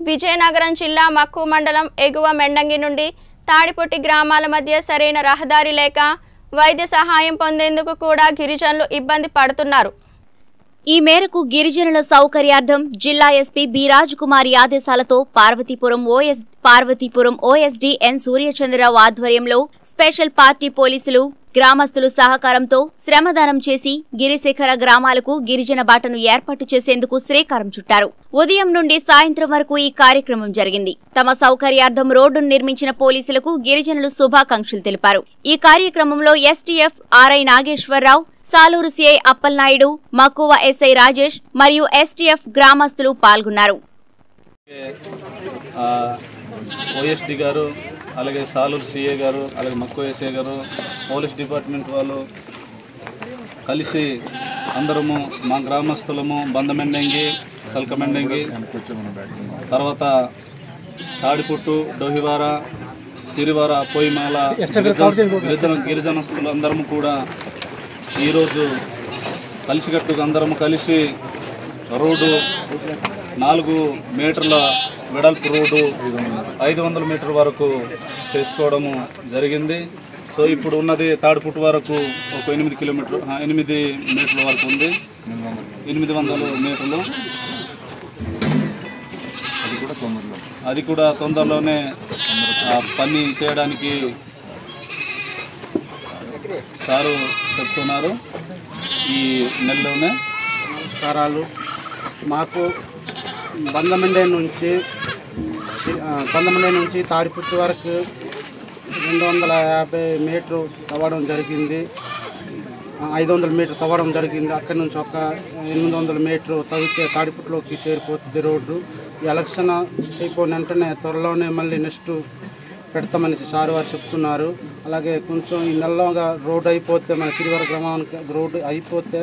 విజయనగరం జిల్లా మక్కు మండలం ఎగువ మెండంగి నుండి తాడిపొట్టి గ్రామాల మధ్య సరైన రహదారి లేక వైద్య సహాయం పొందేందుకు కూడా గిరిజనులు ఇబ్బంది పడుతున్నారు. ఈ మేరకు గిరిజనుల సౌకర్యార్థం జిల్లా ఎస్పీ బి కుమారి ఆదేశాలతో Parvathipuram OS Parvathipuram OSD N Suryachandrarao ఆధ్వర్యంలో స్పెషల్ పార్టీ పోలీసులు గ్రామస్తులు సహకారంతో శ్రమదానం చేసి గిరిశేఖర గ్రామాలకు గిరిజన బాటను ఏర్పాటు చేసేందుకు శ్రీకారం చుట్టారు. ఉదయం నుండి సాయంత్రం వరకు ఈ కార్యక్రమం జరిగింది. తమ సౌకర్యార్థం రోడ్డును నిర్మించిన పోలీసులకు గిరిజనులు శుభాకాంక్షలు తెలిపారు. ఈ కార్యక్రమంలో STF RI Nageswararao Saluru CI Appalanaidu Makkuva SI Rajesh మరియు ఎస్టీఎఫ్ గ్రామస్తులు పాల్గొన్నారు. ఓఎస్డి గారు అలాగే సాలూరు సిఏ గారు అలాగే మక్కువ ఎస్ఐ గారు పోలీస్ డిపార్ట్మెంట్ వాళ్ళు కలిసి అందరము మా గ్రామస్తులము బందమెండంగి సల్కమెండంగి తర్వాత తాడిపుట్టు డోహివార సిరివార పొయ్యిమాల గిరిజన గిరిజనస్తులు అందరము కూడా ఈరోజు కలిసికట్టుగా అందరము కలిసి రోడ్డు నాలుగు మీటర్ల వెడల్పు రోడ్డు ఐదు వందల మీటర్ వరకు చేసుకోవడము జరిగింది. సో ఇప్పుడు ఉన్నది తాడిపుట్టు వరకు ఒక ఎనిమిది కిలోమీటర్ ఎనిమిది మీటర్ల వరకు ఉంది. ఎనిమిది వందల మీటర్లు. అది కూడా తొందరలోనే ఆ పని చేయడానికి సారు చెప్తున్నారు. ఈ నెలలోనే నమస్కారాలు మాకు బందమండే నుంచి బందమండే నుంచి తాడిపుట్టు వరకు రెండు వందల యాభై మీటర్ తవ్వడం జరిగింది. ఐదు వందల మీటర్ తవ్వడం జరిగింది. అక్కడి నుంచి ఒక ఎనిమిది వందల మీటర్ తవ్వితే తాడిపుట్లోకి చేరిపోతుంది రోడ్డు. ఎలక్షన్ అయిపోయిన వెంటనే త్వరలోనే మళ్ళీ నెక్స్ట్ పెడతామని సార్ వారు చెప్తున్నారు. అలాగే కొంచెం ఈ నెలలోగా రోడ్డు అయిపోతే మన చిరివర గ్రామానికి రోడ్డు అయిపోతే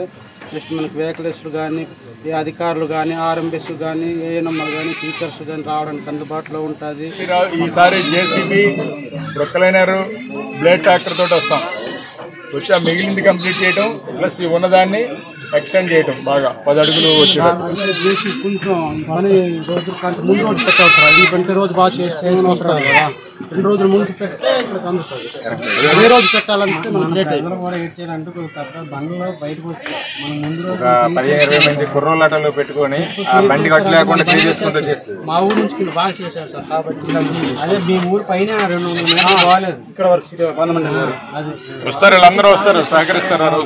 నెక్స్ట్ మనకి వెహికలిస్టులు కానీ ఏ అధికారులు కానీ ఆర్ఎంబీస్ కానీ ఏఎన్ఎంఎల్ కానీ టీచర్స్ కానీ రావడానికి అందుబాటులో ఉంటుంది. ఈసారి జేసీబీ రొక్కలైనరు బ్లేడ్ ట్రాక్టర్ తోటి వస్తాం. వచ్చి మిగిలింది కంప్లీట్ చేయటం ప్లస్ ఈ ఉన్నదాన్ని ఎక్స్టెండ్ చేయటం బాగా. పది అడుగులు చేసి కొంచెం పని కంటే ముందు రోజు పెంటే రోజు బాగా చేస్తే కదా. రెండు రోజుల ముందు పెడితే ఇక్కడ అందుతుంది. అదే రోజు పెట్టాలంటే లేట్ అయిపోతుంది కూడా బండ్లో బయటకు మనం ముందు రోజు పదిహేను ఇరవై మంది కుర్రోలాటలో పెట్టుకొని ఆ బండి కట్టు లేకుండా క్లీన్ చేసుకుంటూ చేస్తుంది. మా ఊరు నుంచి కింద బాగా చేశారు సార్. కాబట్టి. అదే మీ ఊరు పైన రెండు వందల మీటర్లు పోలేదు. ఇక్కడ వరకు. పన్నెండు అది. వస్తారు వీళ్ళందరూ వస్తారు సహకరిస్తారు